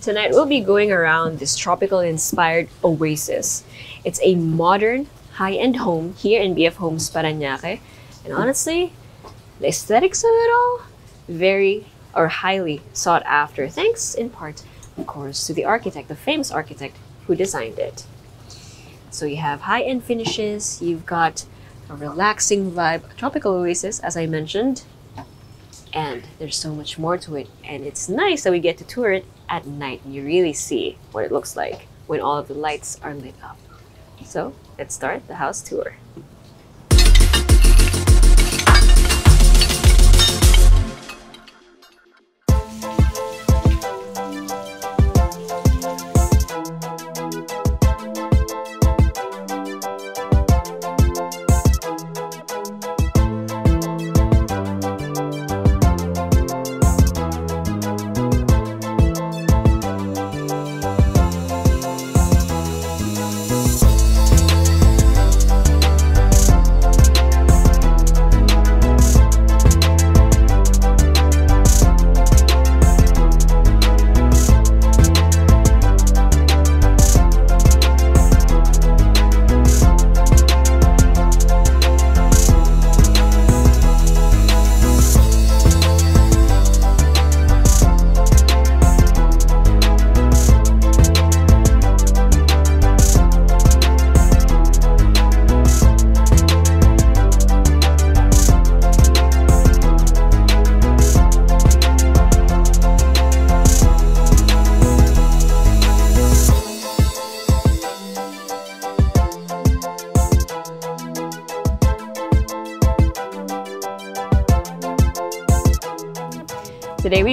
Tonight we'll be going around this tropical inspired oasis. It's a modern, high end home here in BF Homes Paranaque. And honestly, the aesthetics of it all, very or highly sought after, thanks in part, of course, to the architect, the famous architect who designed it. So you have high end finishes, you've got a relaxing vibe, a tropical oasis, as I mentioned, and there's so much more to it. And it's nice that we get to tour it at night. You really see what it looks like when all of the lights are lit up. So let's start the house tour.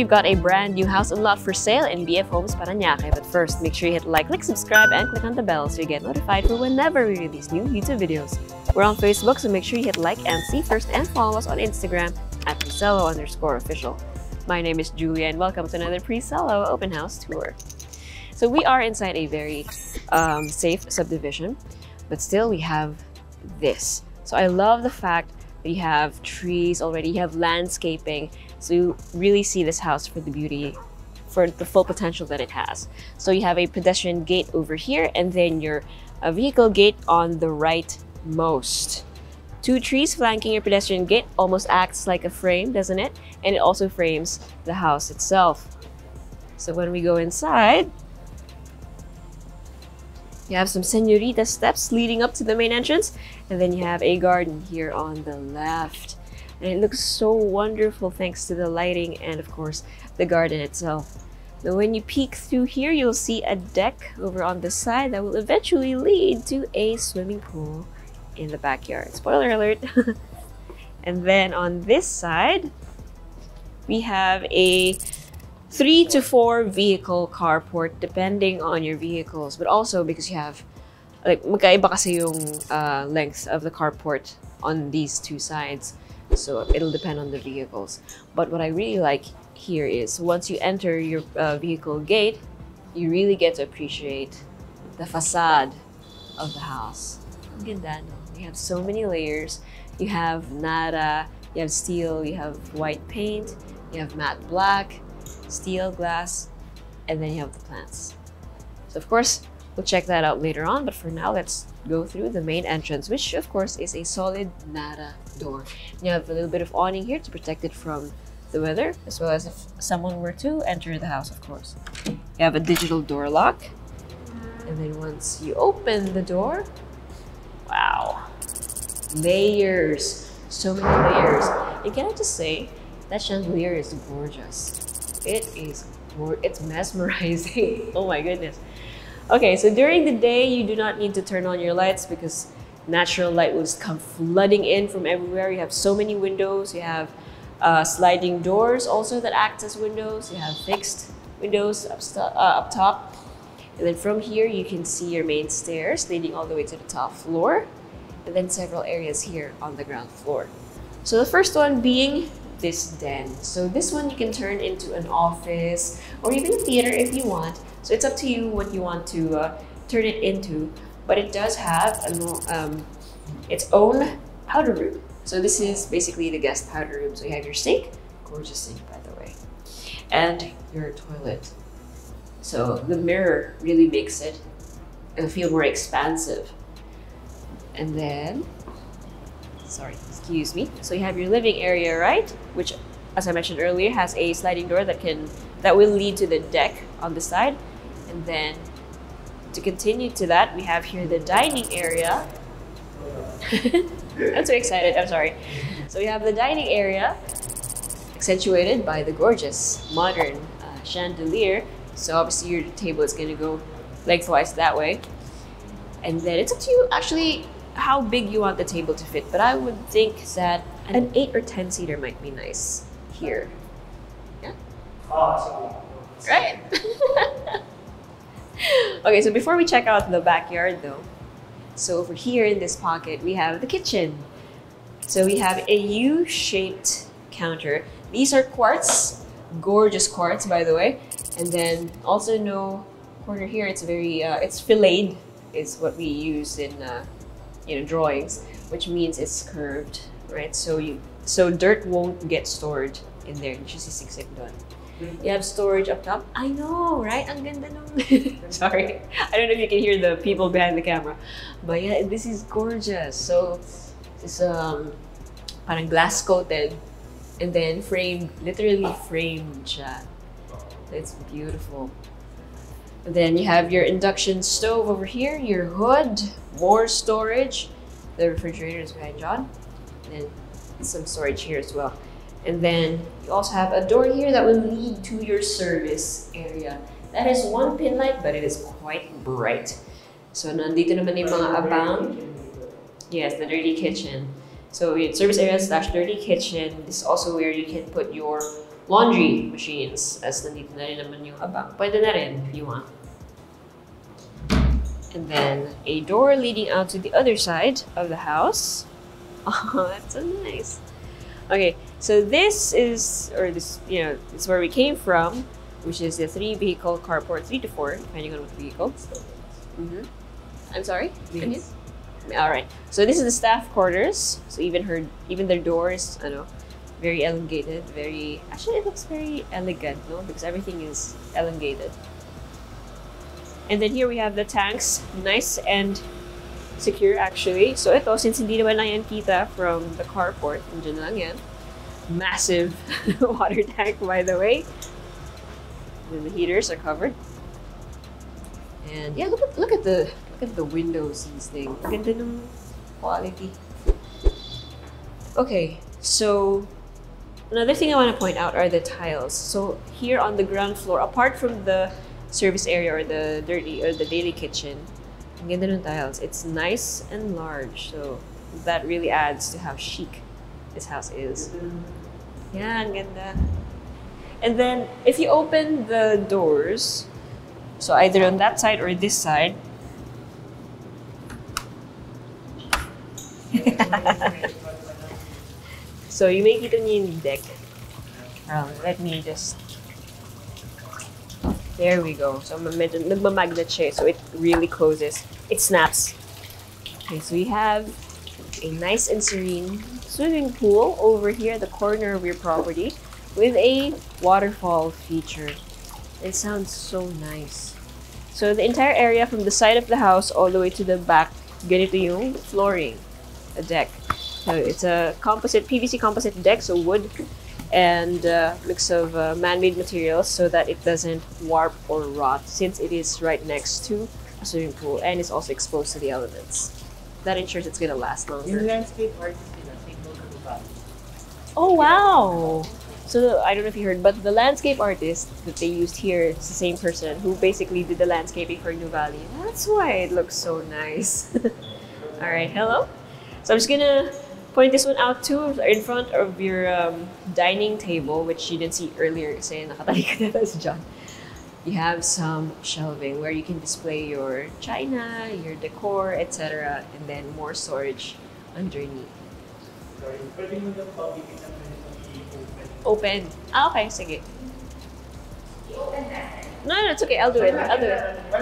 We've got a brand new house and lot for sale in BF Homes Paranaque. But first, make sure you hit like, click subscribe, and click on the bell so you get notified for whenever we release new YouTube videos. We're on Facebook, so make sure you hit like and see first and follow us on Instagram at Presello underscore official. My name is Julia and welcome to another Presello open house tour. So we are inside a very um, safe subdivision, but still we have this. So I love the fact that you have trees already, you have landscaping, so you really see this house for the beauty, for the full potential that it has. So you have a pedestrian gate over here and then your a vehicle gate on the right most. Two trees flanking your pedestrian gate almost acts like a frame, doesn't it? And it also frames the house itself. So when we go inside, you have some senorita steps leading up to the main entrance, and then you have a garden here on the left and it looks so wonderful thanks to the lighting and of course the garden itself. Now when you peek through here, you'll see a deck over on the side that will eventually lead to a swimming pool in the backyard. Spoiler alert! and then on this side, we have a three to four vehicle carport depending on your vehicles, but also because you have like magkaiba kasi yung uh, length of the carport on these two sides so it'll depend on the vehicles. But what i really like here is once you enter your uh, vehicle gate you really get to appreciate the facade of the house. You have so many layers. You have narra. You have steel. You have white paint. You have matte black steel glass and then you have the plants. So of course We'll check that out later on, but for now, let's go through the main entrance, which of course is a solid Narra door. You have a little bit of awning here to protect it from the weather, as well as if someone were to enter the house, of course. You have a digital door lock, and then once you open the door, wow, layers, so many layers. And can I just say, that chandelier is gorgeous. It is, it's mesmerizing. oh my goodness. Okay, so during the day, you do not need to turn on your lights because natural light will come flooding in from everywhere. You have so many windows. You have uh, sliding doors also that act as windows. You have fixed windows up, uh, up top. And then from here, you can see your main stairs leading all the way to the top floor. And then several areas here on the ground floor. So the first one being this den. So this one you can turn into an office or even a theater if you want. So it's up to you what you want to uh, turn it into, but it does have um, its own powder room. So this is basically the guest powder room. So you have your sink, gorgeous sink by the way, and your toilet. So the mirror really makes it uh, feel more expansive. And then, sorry, excuse me. So you have your living area, right? Which, as I mentioned earlier, has a sliding door that can that will lead to the deck on the side. And then to continue to that, we have here the dining area. I'm so excited. I'm sorry. So we have the dining area, accentuated by the gorgeous modern uh, chandelier. So obviously your table is going to go lengthwise that way. And then it's up to you actually how big you want the table to fit. But I would think that an 8 or 10 seater might be nice here. Yeah? Right? okay, so before we check out the backyard though, so over here in this pocket, we have the kitchen. So we have a U-shaped counter. These are quartz, gorgeous quartz by the way. And then also no corner here, it's very, uh, it's filleted is what we use in, uh, you know, drawings, which means it's curved, right? So you, so dirt won't get stored in there. You just siksik done. You have storage up top. I know, right? Ang ganda nung... Sorry. I don't know if you can hear the people behind the camera. But yeah, this is gorgeous. So, it's um, parang glass coated and then framed, literally framed siya. It's beautiful. And then you have your induction stove over here, your hood, more storage. The refrigerator is behind John. And then some storage here as well. And then you also have a door here that will lead to your service area. That is one pin light, but it is quite bright. So nandito naman yung mga abang. Yes, the dirty kitchen. So your service area slash dirty kitchen This is also where you can put your laundry machines. As nandito na rin naman yung abang. Pwede na rin if you want. And then a door leading out to the other side of the house. Oh, that's so nice. Okay, so this is, or this, you know, this is where we came from, which is the three vehicle carport, three to four, depending on what vehicle. Mm-hmm. I'm sorry? Again? All right. So this is the staff quarters. So even her, even their doors, I know, very elongated, very, actually it looks very elegant, no? Because everything is elongated. And then here we have the tanks, nice and secure actually. So ito, since hindi naman na yan kita from the carport, nandiyan lang yan. Massive water tank, by the way. And the heaters are covered. And yeah, look at look at the look at the windows in this thing. Ganda ng quality. Okay, so another thing I want to point out are the tiles. So here on the ground floor, apart from the service area or the dirty or the daily kitchen, ganda tiles. It's nice and large, so that really adds to how chic this house is. Yeah, ang ganda. And then, if you open the doors, so either on that side or this side, so you may kita niyo yung deck. Um, let me just there we go. So medyo nagmamagnet siya, so it really closes. It snaps. Okay, so we have a nice and serene swimming pool over here at the corner of your property with a waterfall feature. It sounds so nice. So the entire area from the side of the house all the way to the back, ganito yung flooring, a deck. So it's a composite, PVC composite deck, so wood and uh, mix of uh, man-made materials so that it doesn't warp or rot since it is right next to swimming pool and it's also exposed to the elements. That ensures it's gonna last longer. Landscape artist nila, single ka ba? Oh wow! So I don't know if you heard, but the landscape artist that they used here is the same person who basically did the landscaping for Nuvali. That's why it looks so nice. All right, hello. So I'm just gonna point this one out too in front of your um, dining table, which you didn't see earlier kasi nakatalikod na si John. You have some shelving where you can display your china, your decor, etc. And then more storage underneath. I-open. Open. Ah, okay. Sige. No, no, it's okay. I'll do it. I'll do it. Na-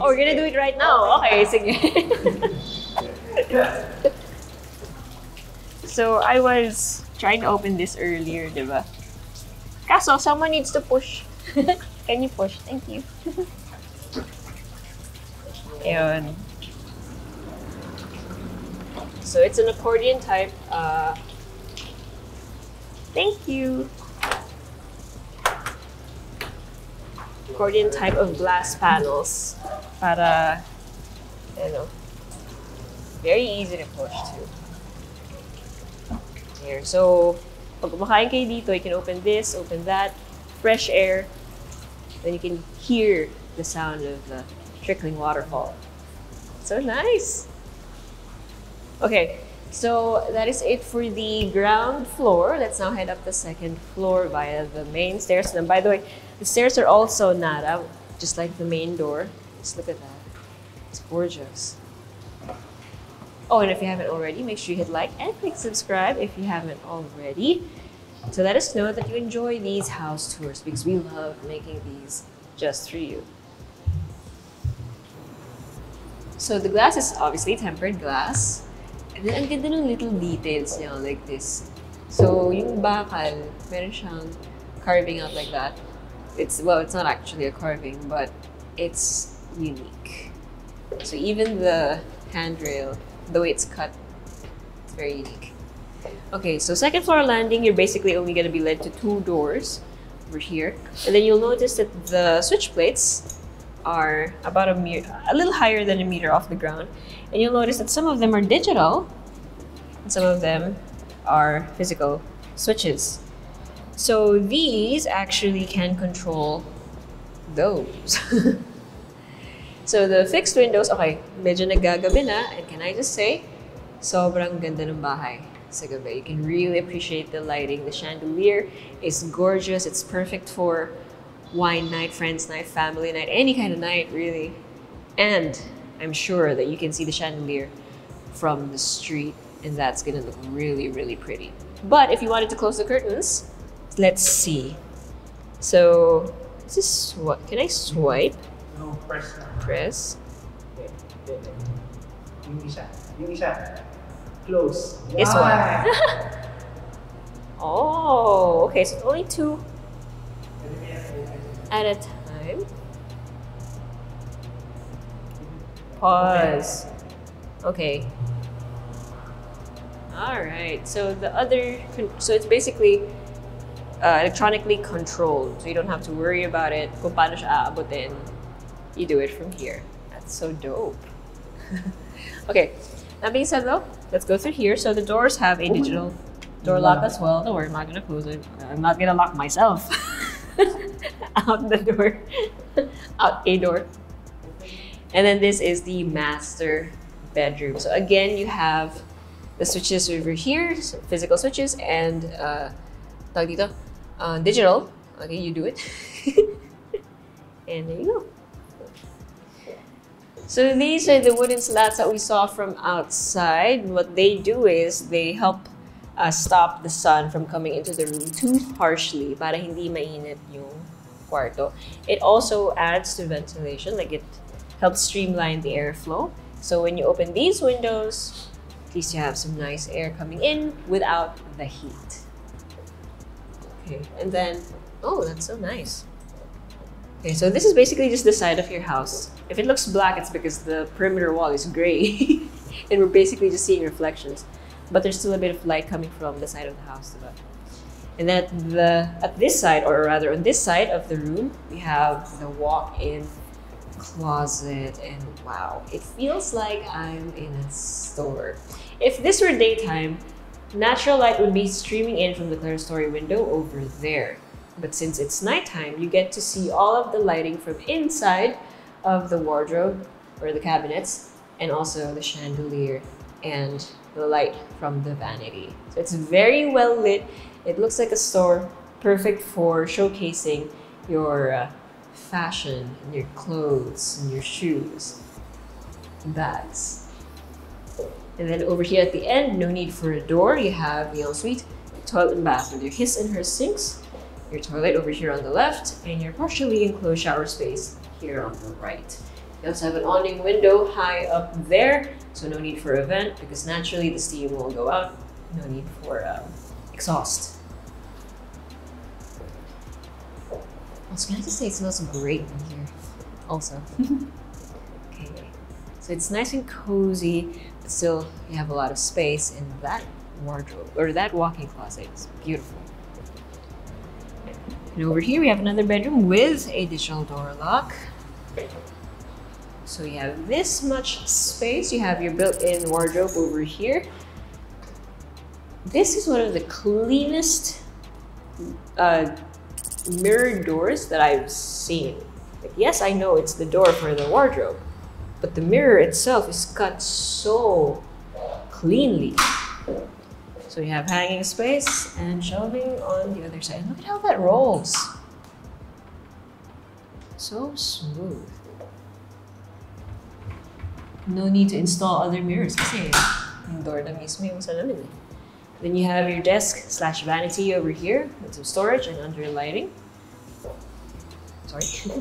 Oh, we're gonna do it right now. Okay, sige. so I was trying to open this earlier, diba? Kaso, someone needs to push. Can you push? Thank you. Ayun. So it's an accordion type. Uh, thank you. Accordion type of glass panels. Para, you know, very easy to push too. Here. So, pag kumakain kayo dito, you can open this, open that, fresh air. Then you can hear the sound of the trickling waterfall. So nice. Okay, so that is it for the ground floor. Let's now head up the second floor via the main stairs. And by the way, the stairs are also Narra, just like the main door. Just look at that. It's gorgeous. Oh, and if you haven't already, make sure you hit like and click subscribe if you haven't already. To let us know that you enjoy these house tours because we love making these just for you. So the glass is obviously tempered glass. And then, ang ganda ng little details niya, like this. So, yung bakal, meron siyang carving out like that. It's, well, it's not actually a carving, but it's unique. So even the handrail, the way it's cut, it's very unique. Okay, so second floor landing, you're basically only going to be led to two doors over here. And then you'll notice that the switch plates are about a meter, a little higher than a meter off the ground. And you'll notice that some of them are digital, and some of them are physical switches. So these actually can control those. so the fixed windows, okay, medyo nagagabi na, and can I just say, sobrang ganda ng bahay sa gabi. You can really appreciate the lighting. The chandelier is gorgeous. It's perfect for wine night, friends night, family night, any kind of night, really. And I'm sure that you can see the chandelier from the street, and that's gonna look really, really pretty. But if you wanted to close the curtains, let's see. So, this is what? Can I swipe? No, press na. Press. Okay, okay. Yung isa. Yung isa. Close. This one. Oh, okay. So only two Pwede mo yan open. at a time. Pause. Okay. All right. So the other, so it's basically uh, electronically controlled, so you don't have to worry about it. Kung paano siya aabutin, you do it from here. That's so dope. okay. That being said, though, let's go through here. So the doors have a digital door lock as well. Don't worry, I'm not gonna close it. I'm not gonna lock myself out the door, out a door. And then this is the master bedroom. So again, you have the switches over here, physical switches, and uh, uh, digital. Okay, you do it. and there you go. So these are the wooden slats that we saw from outside. What they do is they help uh, stop the sun from coming into the room too harshly para hindi mainit yung kwarto. It also adds to ventilation, like it helps streamline the airflow. So when you open these windows, at least you have some nice air coming in without the heat. Okay, and then, oh, that's so nice. Okay, so this is basically just the side of your house. If it looks black, it's because the perimeter wall is gray. and we're basically just seeing reflections. But there's still a bit of light coming from the side of the house. And then at, the, at this side, or rather on this side of the room, we have the walk-in closet. And wow, it feels like I'm in a store. If this were daytime, natural light would be streaming in from the clerestory window over there. But since it's nighttime, you get to see all of the lighting from inside of the wardrobe or the cabinets and also the chandelier and the light from the vanity. So it's very well lit. It looks like a store perfect for showcasing your uh, fashion and your clothes and your shoes, and bags. And then over here at the end, no need for a door. You have the ensuite, toilet and bath with your his and her sinks, your toilet over here on the left, and your partially enclosed shower space here on the right. You also have an awning window high up there, so no need for a vent because naturally the steam will go out. No need for um, exhaust. I was going to say it smells great in here, also. okay, so it's nice and cozy, but still you have a lot of space in that wardrobe or that walk-in closet. It's beautiful. And over here we have another bedroom with a digital door lock. So you have this much space. You have your built-in wardrobe over here. This is one of the cleanest uh, mirror doors that I've seen. Like, yes, I know it's the door for the wardrobe, but the mirror itself is cut so cleanly. So you have hanging space and shelving on the other side. Look at how that rolls. So smooth. No need to install other mirrors kasi eh. Then you have your desk slash vanity over here with some storage and under lighting. Sorry.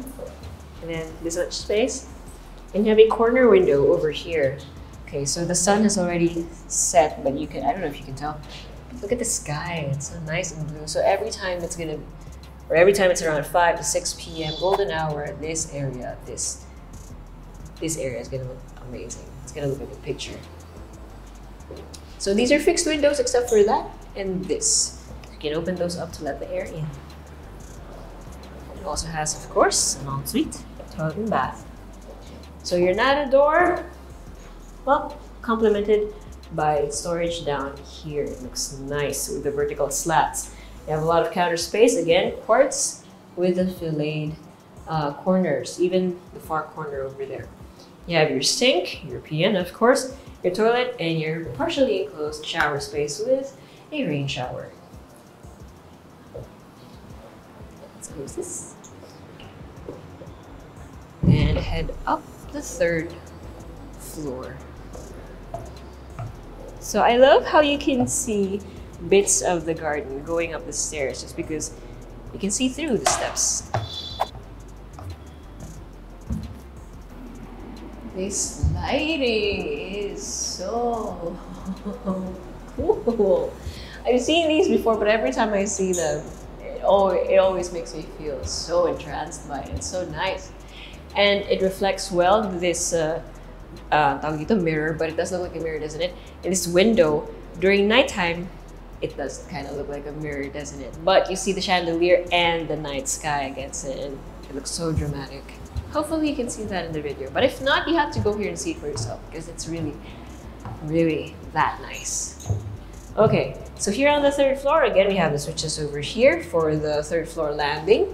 and then this much space. And you have a corner window over here. Okay, so the sun has already set, but you can, I don't know if you can tell. Look at the sky, it's so nice and blue. So every time it's gonna, or every time it's around 5 to 6 p.m., golden hour, this area, this, this area is gonna look amazing. It's gonna look like a picture. So these are fixed windows except for that and this. You can open those up to let the air in. It also has, of course, an ensuite, toilet and bath. So you're not a door, well, complemented by storage down here. It looks nice with the vertical slats. You have a lot of counter space, again, quartz with the filleted uh, corners, even the far corner over there. You have your sink, your piano, of course, your toilet, and your partially enclosed shower space with a rain shower. Let's close this. And head up the third floor. So I love how you can see bits of the garden going up the stairs just because you can see through the steps. This lighting is so cool. I've seen these before, but every time I see them, it, oh, it always makes me feel so entranced by it. It's so nice. And it reflects well this uh, uh, dito, mirror, but it does look like a mirror, doesn't it? And this window, during nighttime, it does kind of look like a mirror, doesn't it? But you see the chandelier and the night sky against it, and it looks so dramatic. Hopefully you can see that in the video. But if not, you have to go here and see it for yourself because it's really, really that nice. Okay, so here on the third floor, again, we have the switches over here for the third floor landing.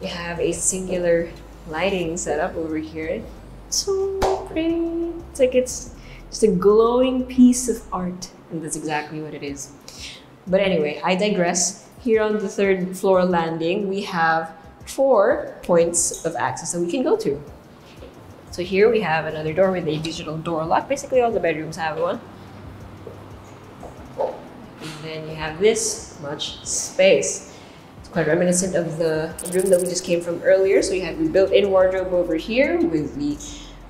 We have a singular lighting setup over here. So pretty. It's like it's just a glowing piece of art. And that's exactly what it is. But anyway, I digress. Here on the third floor landing, we have four points of access that we can go to. So here we have another door with a digital door lock. Basically all the bedrooms have one. And then you have this much space. Quite reminiscent of the room that we just came from earlier. So you have the built-in wardrobe over here with the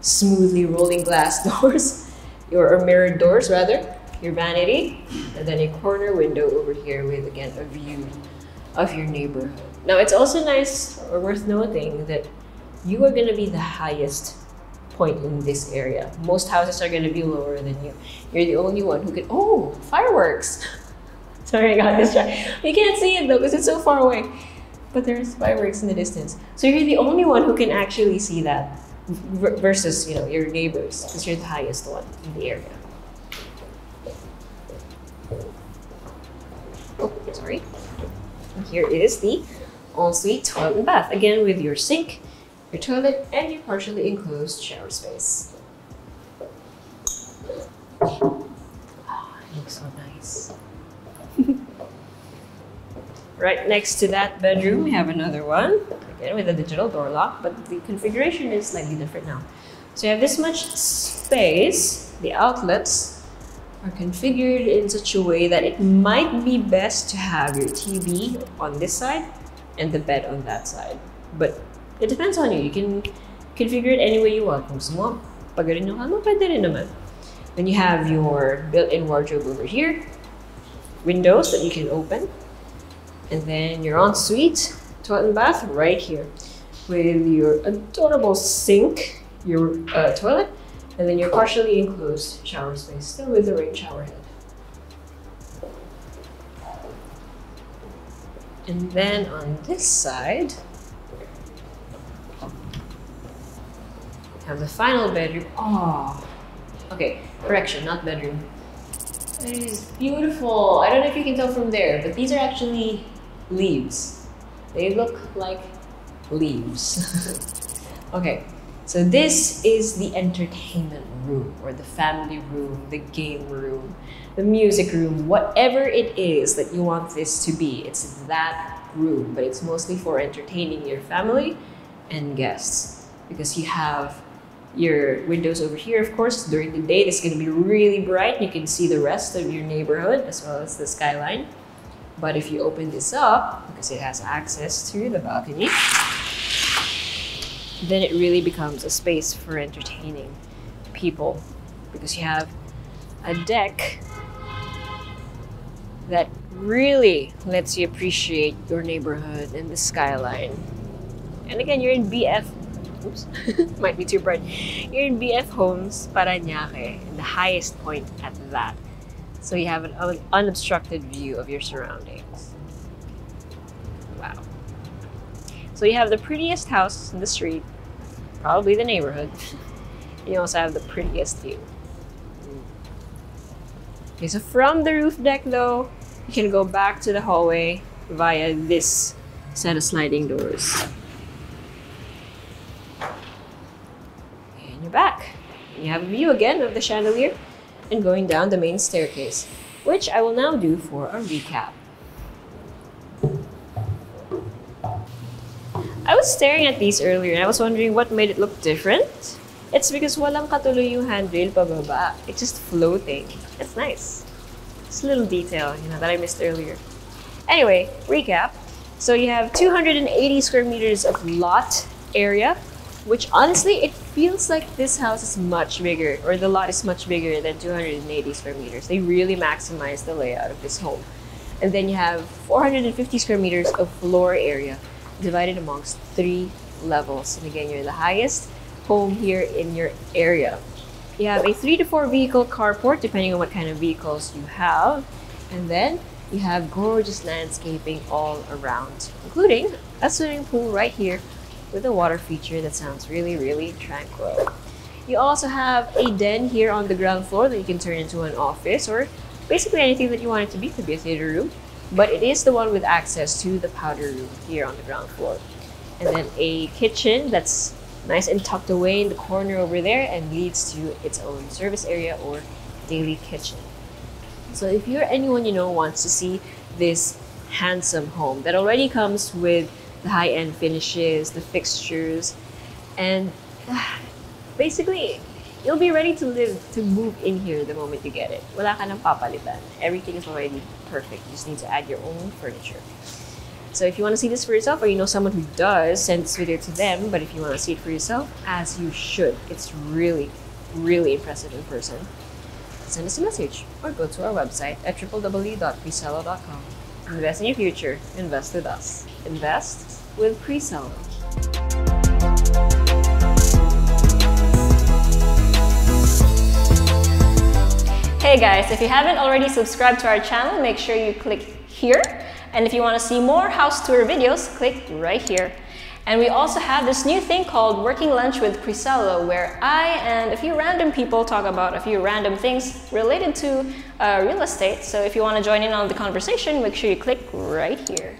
smoothly rolling glass doors, or, or mirrored doors rather, your vanity, and then a corner window over here with again a view of your neighborhood. Now, it's also nice or worth noting that you are going to be the highest point in this area. Most houses are going to be lower than you. You're the only one who can. Oh, fireworks! Sorry, I got. You can't see it though because it's so far away. But there's fireworks in the distance. So you're the only one who can actually see that versus you know your neighbors because you're the highest one in the area. Oh, sorry. And here is the ensuite toilet and bath. Again, with your sink, your toilet, and your partially enclosed shower space. Ah, it looks so nice. Right next to that bedroom, we have another one. Again, with a digital door lock, but the configuration is slightly different now. So you have this much space. The outlets are configured in such a way that it might be best to have your TV on this side and the bed on that side. But it depends on you. You can configure it any way you want. Kung gusto mo, nyo mo, pwede naman. Then you have your built-in wardrobe over here, windows that you can open, and then your ensuite toilet and bath right here with your adorable sink, your uh, toilet, and then your partially enclosed shower space, still with the rain shower head. And then on this side, we have the final bedroom. Oh, okay, correction, not bedroom. It is beautiful. I don't know if you can tell from there, but these are actually leaves. They look like leaves. okay, so this is the entertainment room or the family room, the game room, the music room, whatever it is that you want this to be. It's that room, but it's mostly for entertaining your family and guests because you have your windows over here, of course. During the day, it's going to be really bright. You can see the rest of your neighborhood as well as the skyline. But if you open this up, because it has access to the balcony, then it really becomes a space for entertaining people because you have a deck that really lets you appreciate your neighborhood and the skyline. And again, you're in BF. Oops, might be too bright. You're in BF Homes, Paranaque, the highest point at that. So you have an un unobstructed view of your surroundings. Wow. So you have the prettiest house in the street, probably the neighborhood. you also have the prettiest view. Mm. Okay, so from the roof deck though, you can go back to the hallway via this set of sliding doors. And you're back. You have a view again of the chandelier and going down the main staircase, which I will now do for a recap. I was staring at these earlier and I was wondering what made it look different. It's because walang katuloy yung handrail pababa. It's just floating. It's nice. It's a little detail, you know, that I missed earlier. Anyway, recap. So you have 280 square meters of lot area, which honestly, it feels like this house is much bigger, or the lot is much bigger than 280 square meters. They really maximize the layout of this home. And then you have 450 square meters of floor area divided amongst three levels. And again, you're the highest home here in your area. You have a three to four vehicle carport, depending on what kind of vehicles you have. And then you have gorgeous landscaping all around, including a swimming pool right here with a water feature that sounds really, really tranquil. You also have a den here on the ground floor that you can turn into an office or basically anything that you want it to be. It could be a theater room, but it is the one with access to the powder room here on the ground floor. And then a kitchen that's nice and tucked away in the corner over there and leads to its own service area or daily kitchen. So if you're anyone you know wants to see this handsome home that already comes with the high-end finishes, the fixtures, and basically you'll be ready to live, to move in here the moment you get it. Wala ka nang papalitan. Everything is already perfect. You just need to add your own furniture. So if you want to see this for yourself or you know someone who does, send this video to them. But if you want to see it for yourself, as you should, it's really, really impressive in person. Send us a message or go to our website at www.presello.com. Invest in your future. Invest with us. Invest with Presello. Hey guys, if you haven't already subscribed to our channel, make sure you click here. And if you want to see more house tour videos, click right here. And we also have this new thing called Working Lunch with Presello, where I and a few random people talk about a few random things related to uh, real estate. So if you want to join in on the conversation, make sure you click right here.